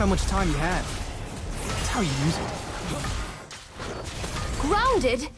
how much time you have. It's how you use it. Grounded?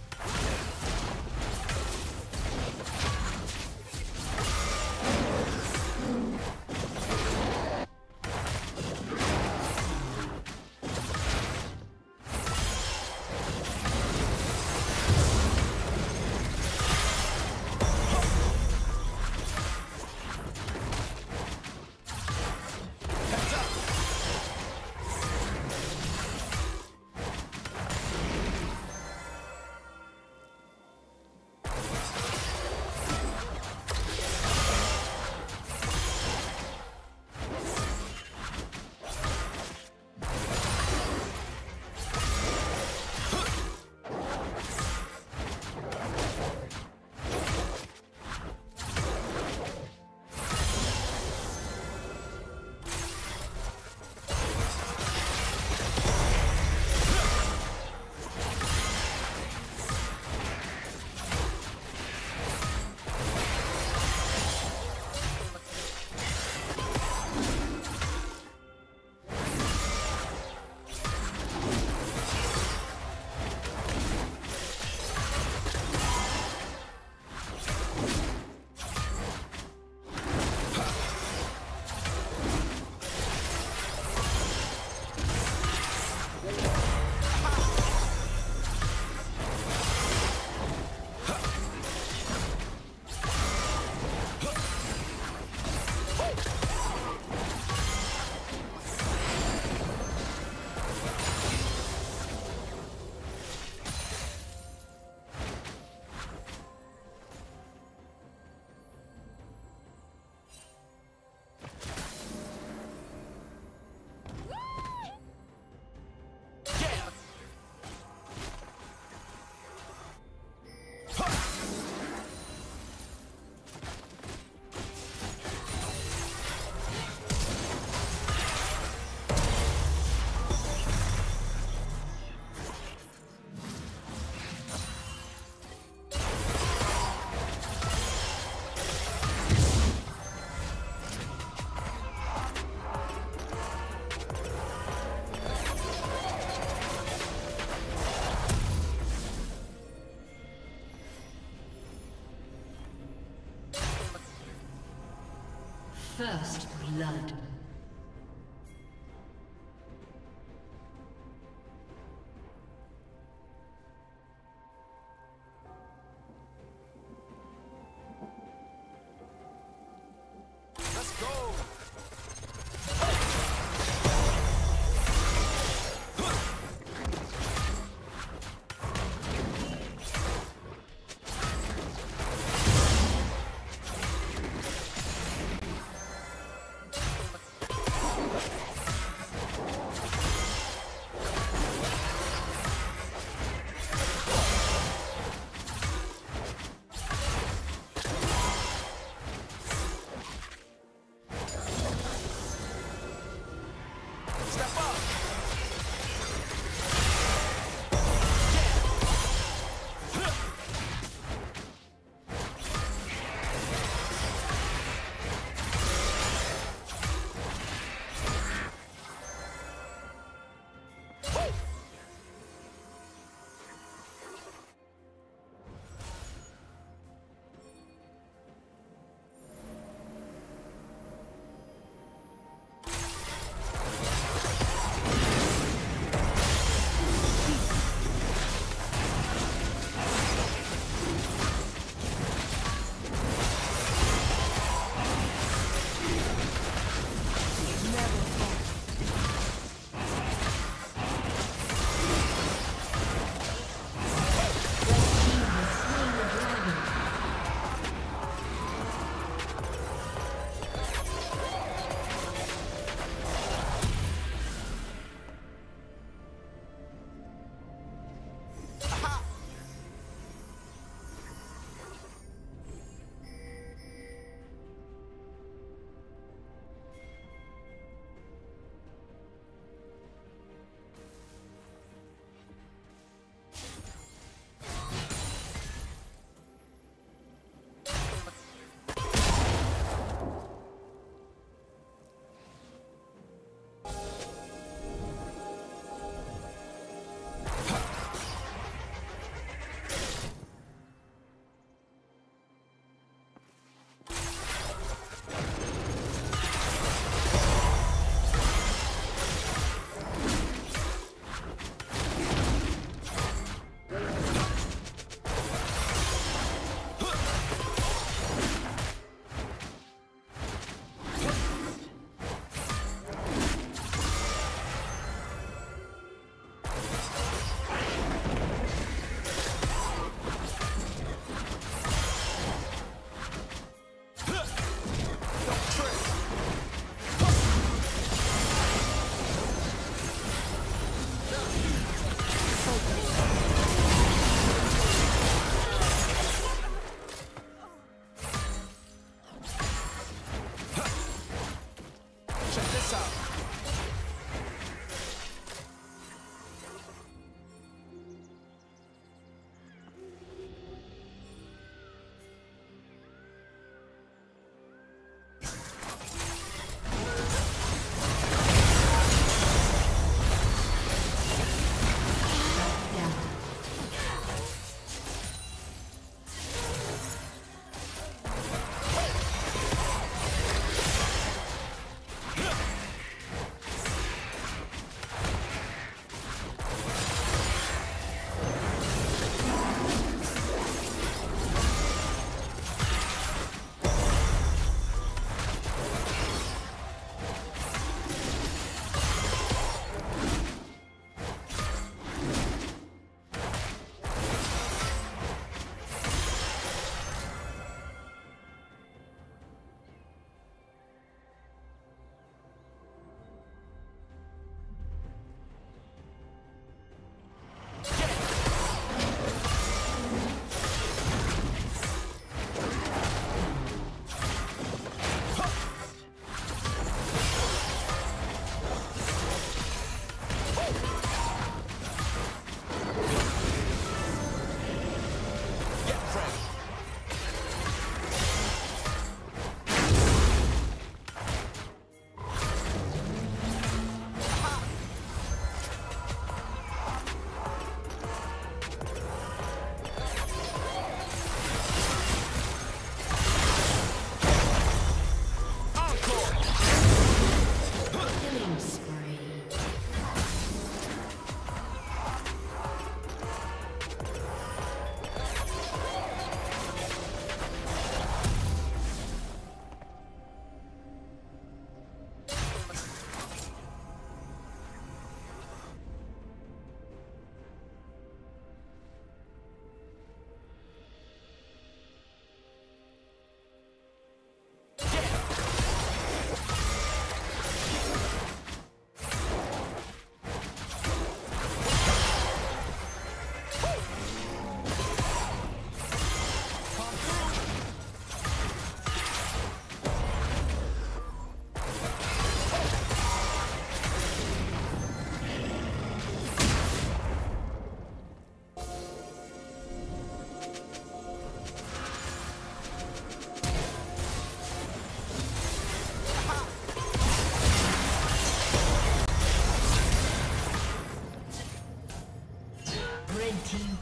First blood.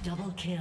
Double kill.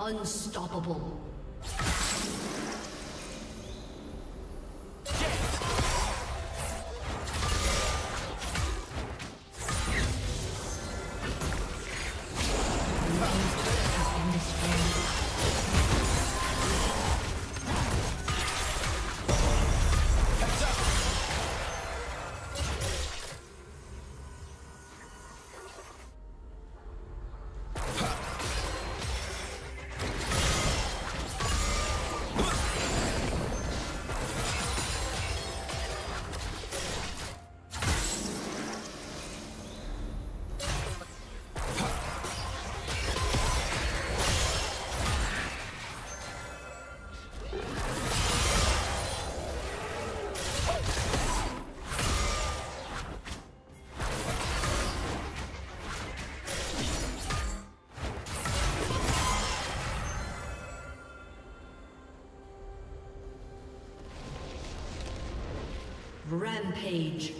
Unstoppable. Rampage.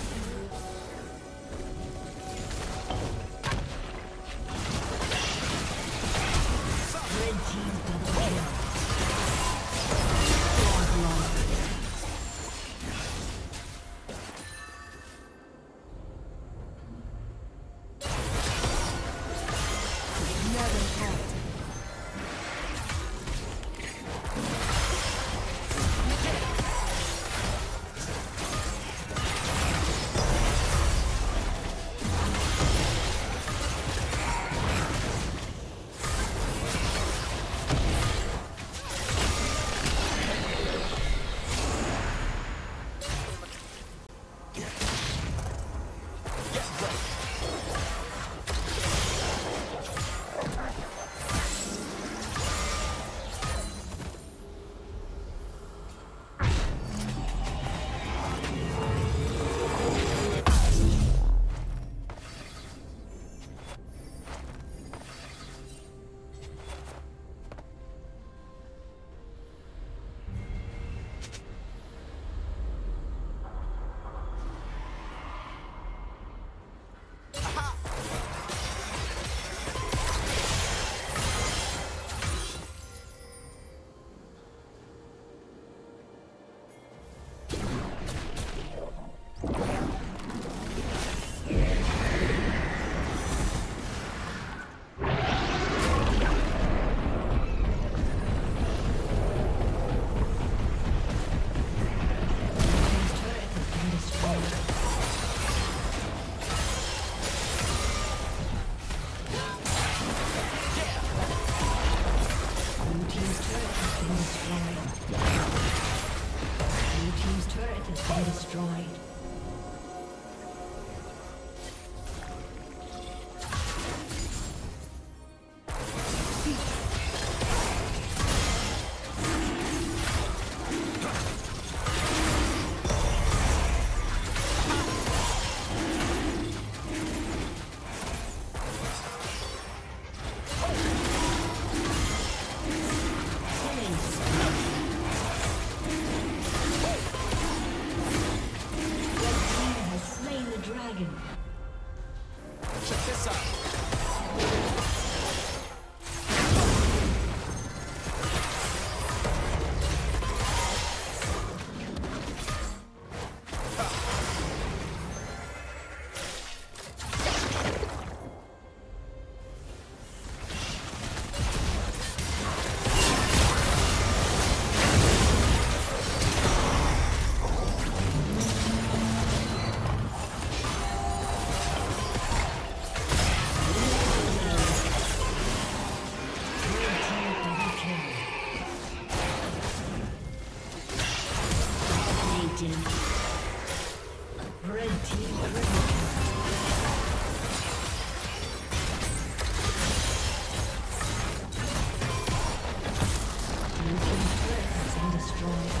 destroyed.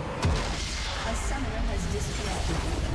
Has disconnected.